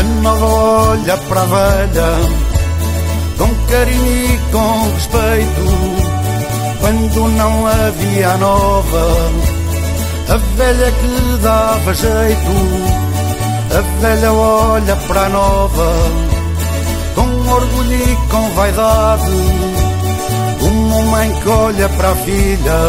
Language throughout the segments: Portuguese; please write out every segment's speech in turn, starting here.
A nova olha para a velha, com carinho e com respeito. Quando não havia nova, a velha que dava jeito. A velha olha para a nova, com orgulho e com vaidade. Uma mãe que olha para a filha,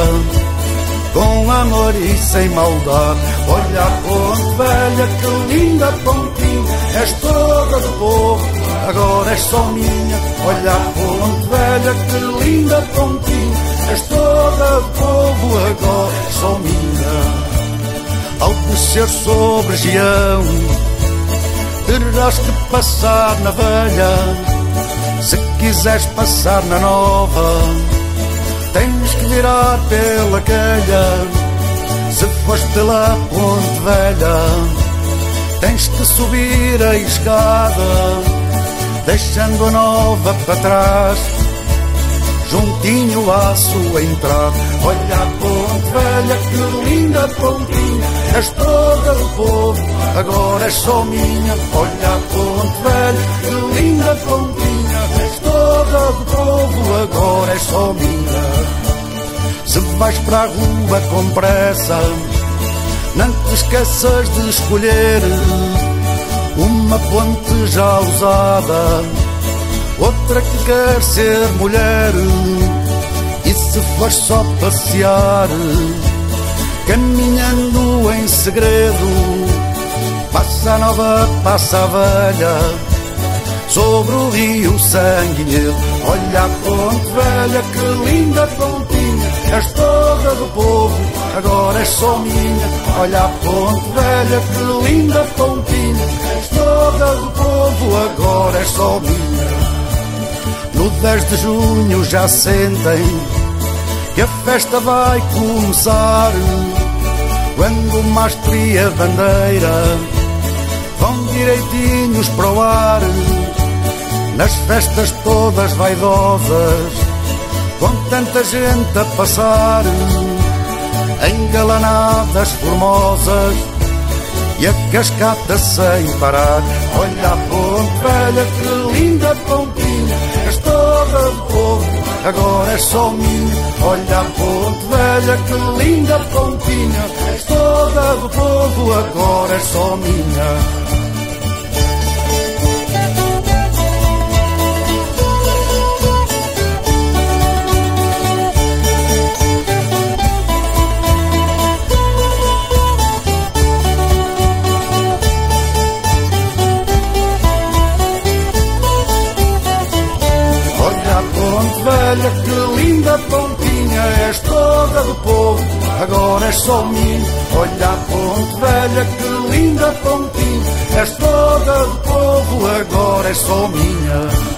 com amor e sem maldade. Olha a ponte velha, que linda pontinha, és toda do povo, agora és só minha. Olha a ponte velha, que linda pontinha, és toda do povo, agora és só minha. Ao descer sobre Gião, terás que passar na velha. Se quiseres passar na nova, tens que virar pela calha. Se fores pela ponte velha, tens que subir a escada, deixando a nova para trás, juntinho à sua entrada. Olha a ponte velha, que linda pontinha, és toda do povo, agora és só minha. Olha a ponte velha, que linda pontinha, és toda do povo, agora és só minha. Se vais para a rua com pressa, não te esqueças de escolher uma ponte já usada, outra que quer ser mulher. E se fores só passear, caminhando em segredo, passa a nova, passa a velha, sobre o rio Sanguinhedo. Olha a ponte velha, que linda pontinha, és toda do povo, agora és só minha. Olha a ponte velha, que linda pontinha, és toda do povo, agora és só minha. No 10 de junho já sentem que a festa vai começar. Quando e a bandeira vão direitinhos para o ar nas festas todas vaidosas, com tanta gente a passar, engalanadas formosas e a cascata sem parar. Olha a ponte velha, que linda pontinha, toda do povo, agora és só minha. Olha a ponte velha, que linda pontinha, toda do povo, agora és só minha. Velha, que linda pontinha, és toda do povo, agora és só minha. Olha a ponte velha, que linda pontinha, és toda do povo, agora és só minha.